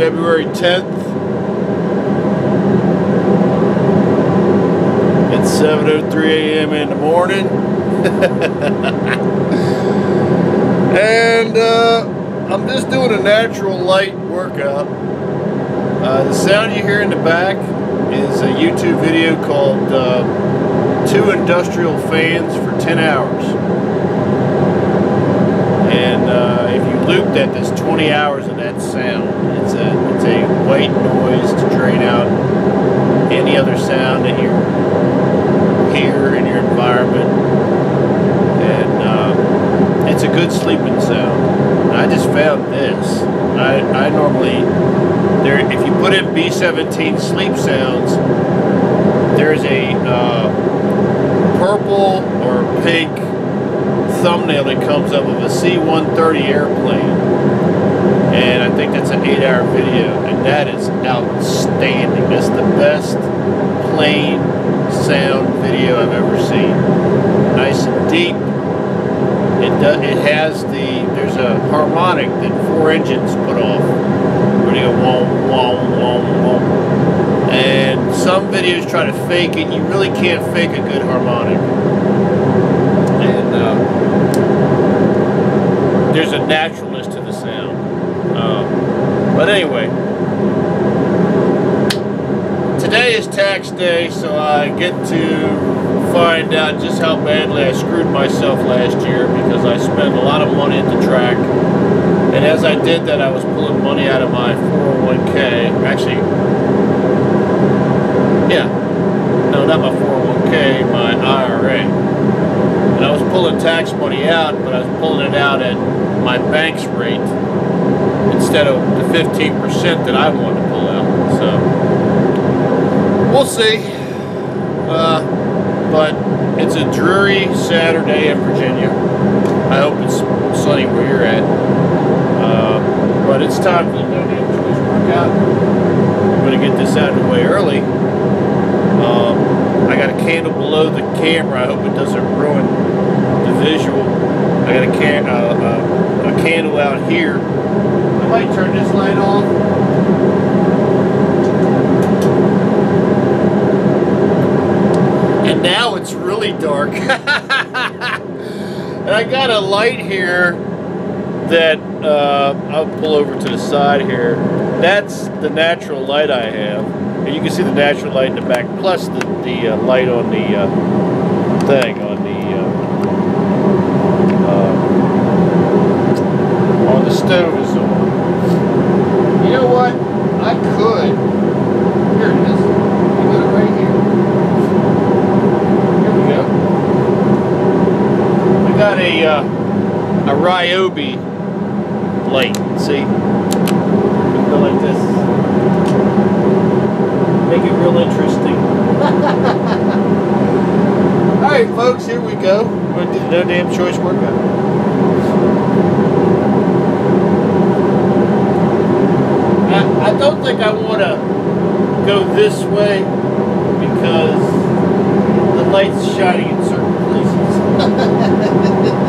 February 10th. It's 7.03 a.m. in the morning. and uh, I'm just doing a natural light workout. Uh, the sound you hear in the back is a YouTube video called uh, Two Industrial Fans for 10 Hours. And uh, if you loop that, there's 20 hours that sound. It's a, it's a white noise to drain out any other sound that you hear in your environment. And uh, it's a good sleeping sound. I just found this. I, I normally, there if you put in B17 sleep sounds, there's a uh, purple or pink thumbnail that comes up of a C-130 airplane. And I think that's an eight hour video. And that is outstanding. That's the best plane sound video I've ever seen. Nice and deep. It, does, it has the, there's a harmonic that four engines put off. Where they go wom, wom, wom. And some videos try to fake it. You really can't fake a good harmonic. And uh, there's a naturalness to the sound. Um, but anyway, today is tax day, so I get to find out just how badly I screwed myself last year because I spent a lot of money at the track. And as I did that, I was pulling money out of my 401k. Actually, yeah, no, not my 401k, my IRA. And I was pulling tax money out, but I was pulling it out at my bank's rate instead of the 15% that I wanted to pull out. So we'll see. Uh, but it's a dreary Saturday in Virginia. I hope it's sunny where you're at. Uh, but it's time for the No Damn Choice workout. I'm going to get this out of the way early. Um, I got a candle below the camera. I hope it doesn't ruin the visual. I got a, can uh, uh, a candle out here. Might turn this light off. And now it's really dark. and I got a light here that uh, I'll pull over to the side here. That's the natural light I have. And you can see the natural light in the back, plus the, the uh, light on the uh, thing, on the uh, on the stove is on. You know what? I could. Here it is. You got it right here. Here we go. I got a uh, a Ryobi light. See? Go like this. Make it real interesting. All right, folks. Here we go. We're gonna do the no damn choice workout. I, I don't think I want to go this way because the light's shining in certain places.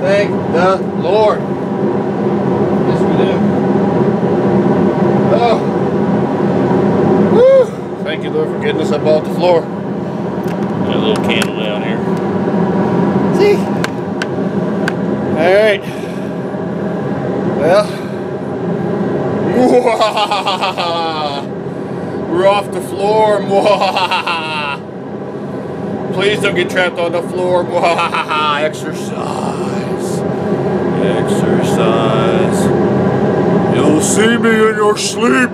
Thank the Lord. Yes, we do. Oh. Woo. Thank you, Lord, for getting us up off the floor. Got a little candle down here. See? Alright. Well. We're off the floor. Please don't get trapped on the floor. Exercise. Exercise. You'll see me in your sleep.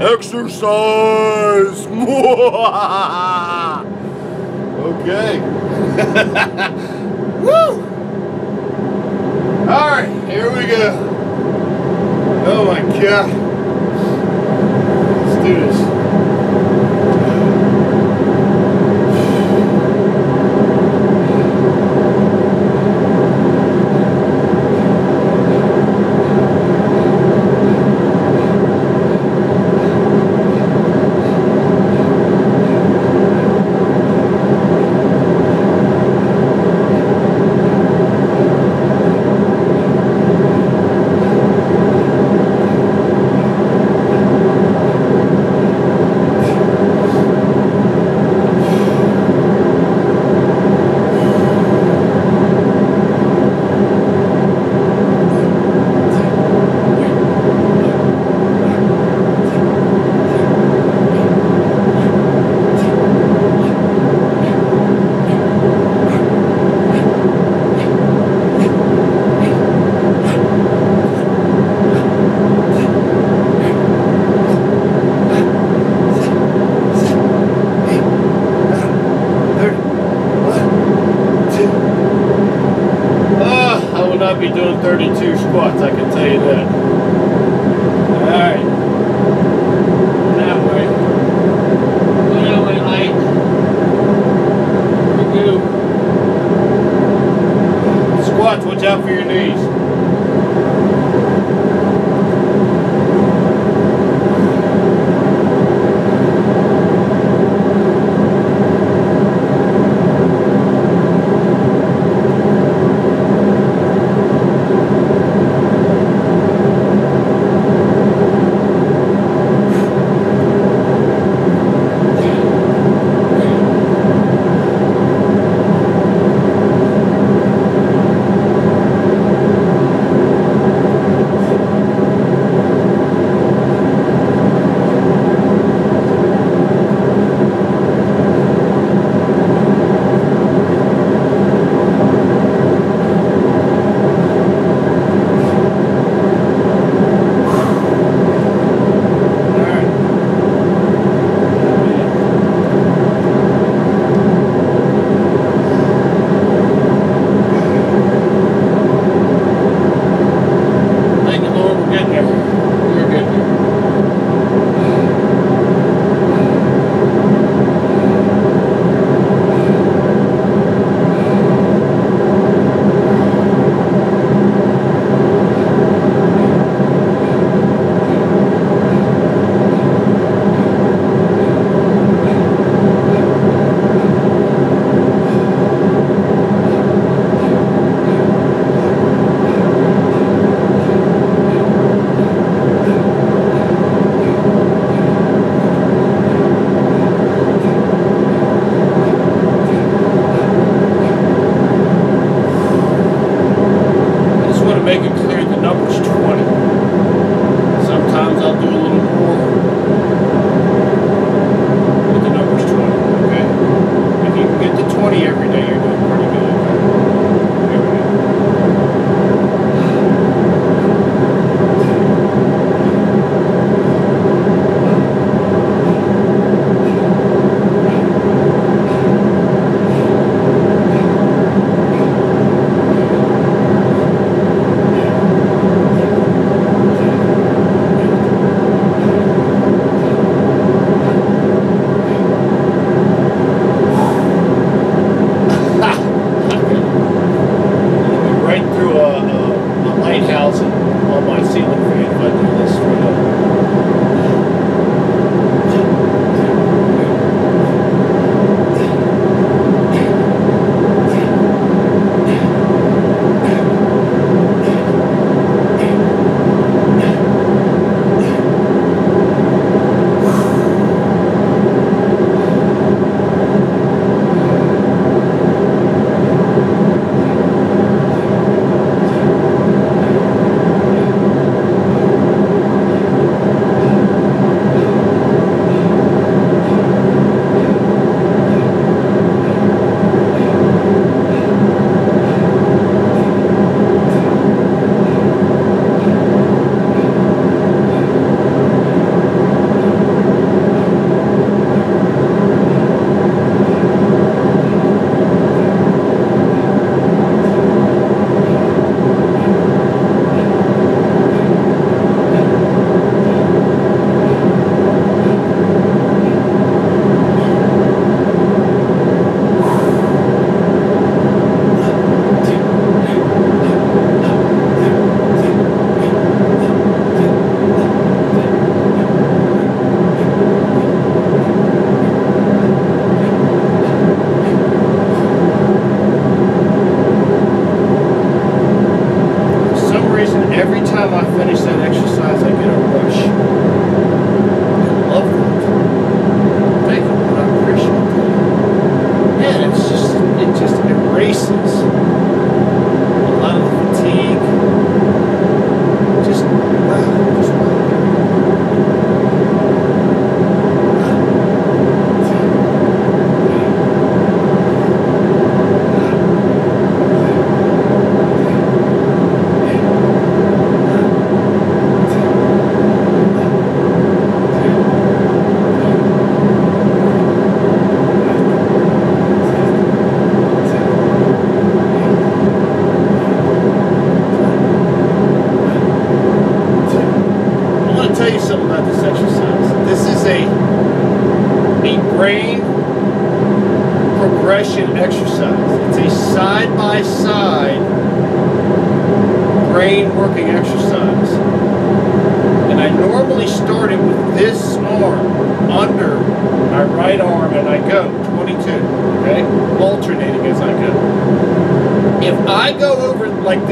Exercise. okay. Woo! All right, here we go. Oh my God. Let's do this.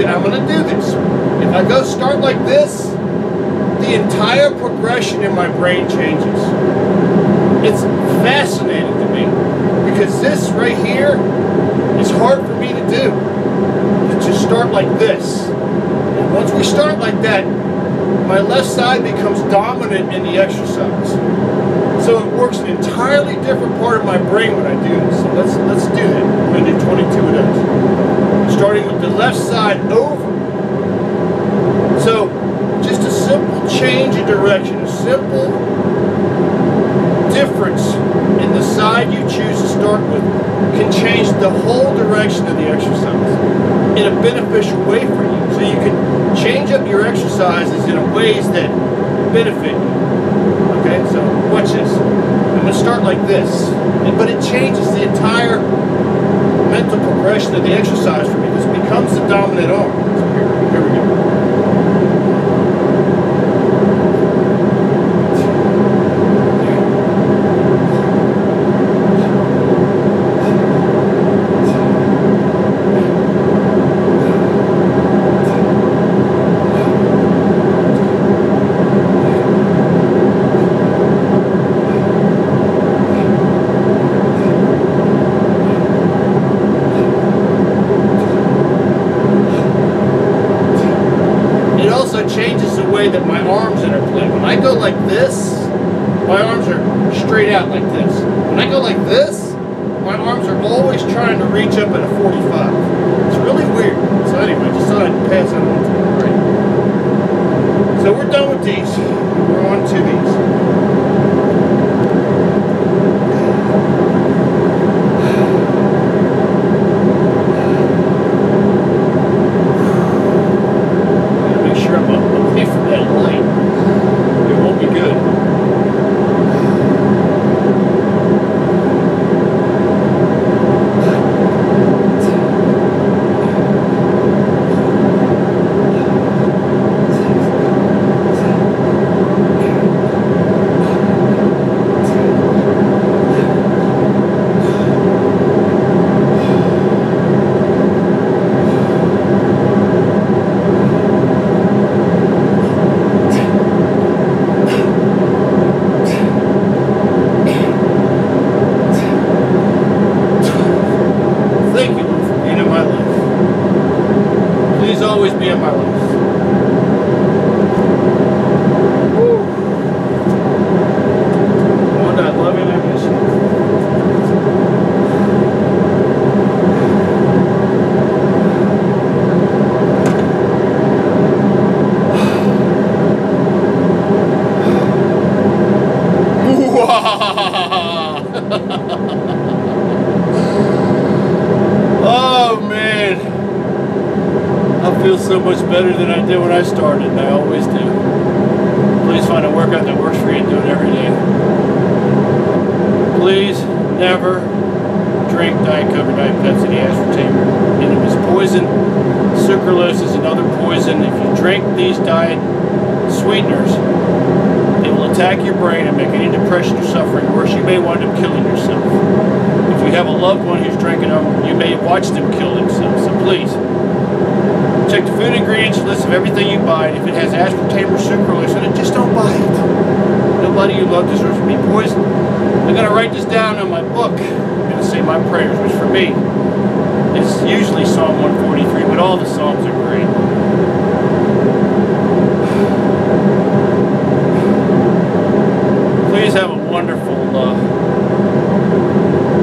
I'm gonna do this. If I go start like this, the entire progression in my brain changes. It's fascinating to me because this right here is hard for me to do. To start like this. And once we start like that, my left side becomes dominant in the exercise. So it works an entirely different part of my brain when I do this. So let's let's do that. I'm going to do 22 of those. Starting with the left side over. So just a simple change in direction, a simple difference in the side you choose to start with can change the whole direction of the exercise in a beneficial way for you. So you can change up your exercises in ways that benefit you. Okay, so watch this. I'm going to start like this, but it changes the entire mental progression of the exercise for me. This becomes the dominant arm. So here, here we go. It also changes the way that my arms interplay. When I go like this, my arms are straight out like this. When I go like this, my arms are always trying to reach up at a 45. It's really weird. So anyway, just thought I'd pass that on to you. Right. So we're done with these. We're on to these. Gotta make sure I'm away from that light. It won't be good. Thank you Lord, for being in my life. Please always be in my life. Woo. Lord, I love you and I miss you. Oh man, I feel so much better than I did when I started, I always do. Please find a workout that works for you and do it every day. Please never drink Diet Coke or Diet Pepsi, the aspartame. And it is poison. Sucralose is another poison. If you drink these diet sweeteners, it will attack your brain and make any depression or suffering worse. You may wind up killing yourself. If you have a loved one who's drinking them, you may watch them kill themselves. So please, check the food ingredients list of everything you buy. If it has aspartame or sucralose in it, just don't buy it. Nobody you love deserves to be poisoned. I'm going to write this down in my book. I'm going to say my prayers, which for me is usually Psalm 143, but all the Psalms are great. Please have a wonderful uh,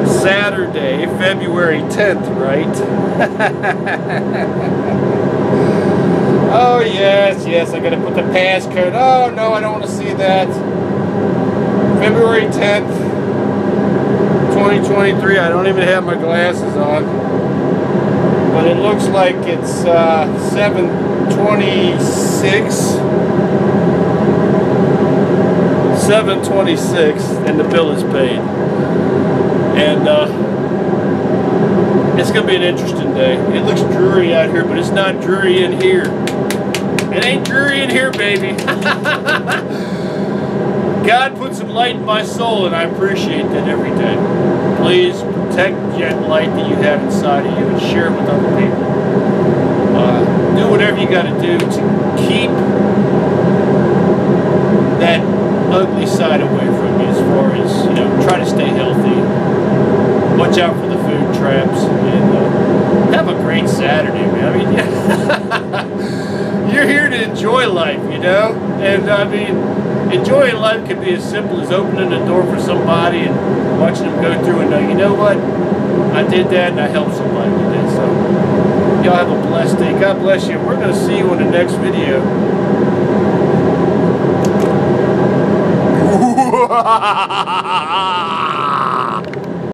Saturday, February 10th, right? oh, yes, yes, I gotta put the passcode. Oh, no, I don't want to see that. February 10th, 2023. I don't even have my glasses on. But it looks like it's uh, 726. 726 and the bill is paid. And uh, it's going to be an interesting day. It looks dreary out here, but it's not dreary in here. It ain't dreary in here, baby. God put some light in my soul, and I appreciate that every day. Please protect that light that you have inside of you and share it with other people. Uh, do whatever you got to do to keep that ugly side away from you as far as, you know, try to stay healthy. Watch out for the food traps and uh, have a great Saturday, man. I mean, you're here to enjoy life, you know? And I mean, enjoying life can be as simple as opening a door for somebody and watching them go through and know, you know what? I did that and I helped somebody with that. So, y'all have a blessed day. God bless you. We're going to see you in the next video.